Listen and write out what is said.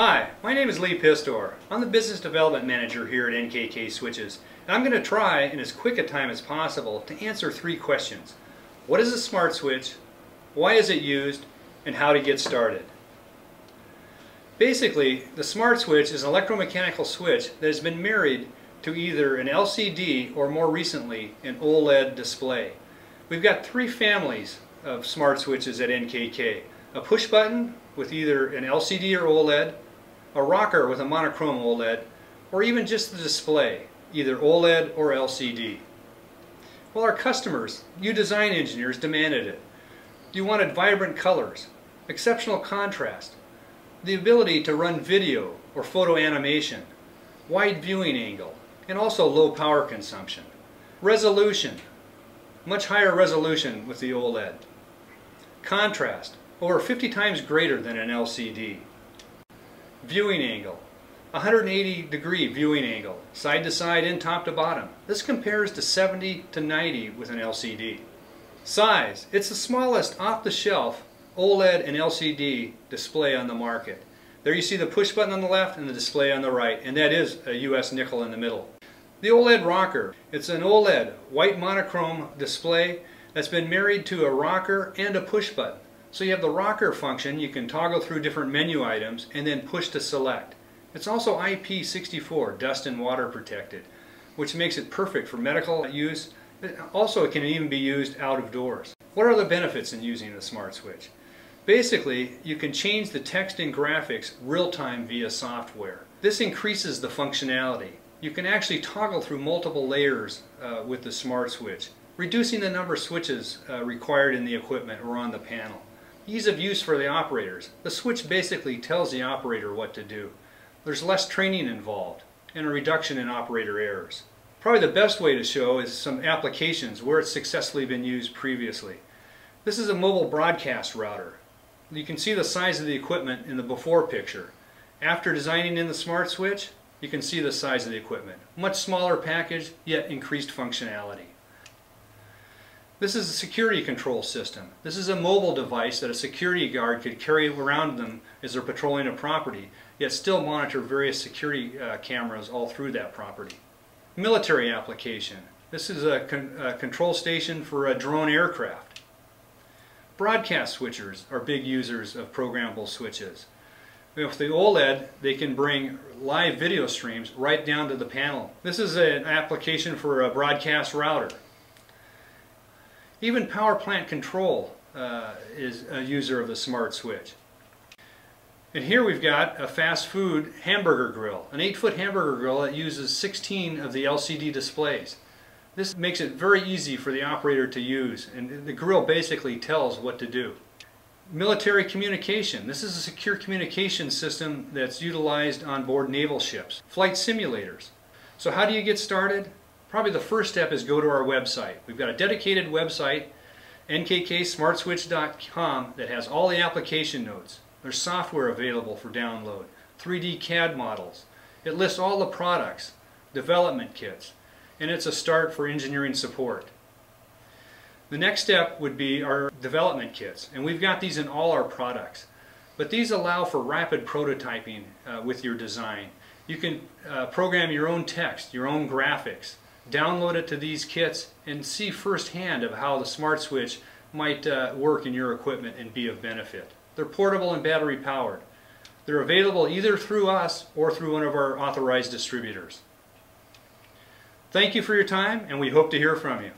Hi, my name is Lee Pistor. I'm the Business Development Manager here at NKK Switches. And I'm going to try, in as quick a time as possible, to answer three questions. What is a smart switch? Why is it used? And how to get started. Basically, the smart switch is an electromechanical switch that has been married to either an LCD or more recently an OLED display. We've got three families of smart switches at NKK. A push button with either an LCD or OLED, a rocker with a monochrome OLED, or even just the display, either OLED or LCD. Well, our customers, you design engineers, demanded it. You wanted vibrant colors, exceptional contrast, the ability to run video or photo animation, wide viewing angle, and also low power consumption. Resolution, much higher resolution with the OLED. Contrast, over 50 times greater than an LCD. Viewing angle, 180 degree viewing angle, side to side and top to bottom. This compares to 70 to 90 with an LCD. Size, it's the smallest off-the-shelf OLED and LCD display on the market. There you see the push button on the left and the display on the right, and that is a US nickel in the middle. The OLED rocker, it's an OLED white monochrome display that's been married to a rocker and a push button. So you have the rocker function, you can toggle through different menu items and then push to select. It's also IP64, dust and water protected, which makes it perfect for medical use. Also, it can even be used out of doors. What are the benefits in using the smart switch? Basically, you can change the text and graphics real-time via software. This increases the functionality. You can actually toggle through multiple layers uh, with the smart switch, reducing the number of switches uh, required in the equipment or on the panel. Ease of use for the operators. The switch basically tells the operator what to do. There's less training involved and a reduction in operator errors. Probably the best way to show is some applications where it's successfully been used previously. This is a mobile broadcast router. You can see the size of the equipment in the before picture. After designing in the smart switch, you can see the size of the equipment. Much smaller package, yet increased functionality. This is a security control system. This is a mobile device that a security guard could carry around them as they're patrolling a property, yet still monitor various security uh, cameras all through that property. Military application. This is a, con a control station for a drone aircraft. Broadcast switchers are big users of programmable switches. With the OLED, they can bring live video streams right down to the panel. This is an application for a broadcast router. Even power plant control uh, is a user of the smart switch. And here we've got a fast food hamburger grill, an 8-foot hamburger grill that uses 16 of the LCD displays. This makes it very easy for the operator to use, and the grill basically tells what to do. Military communication. This is a secure communication system that's utilized on board naval ships. Flight simulators. So how do you get started? Probably the first step is go to our website. We've got a dedicated website, nkksmartswitch.com, that has all the application notes. There's software available for download, 3D CAD models. It lists all the products, development kits, and it's a start for engineering support. The next step would be our development kits, and we've got these in all our products. But these allow for rapid prototyping uh, with your design. You can uh, program your own text, your own graphics, download it to these kits and see firsthand of how the smart switch might uh, work in your equipment and be of benefit. They're portable and battery powered. They're available either through us or through one of our authorized distributors. Thank you for your time and we hope to hear from you.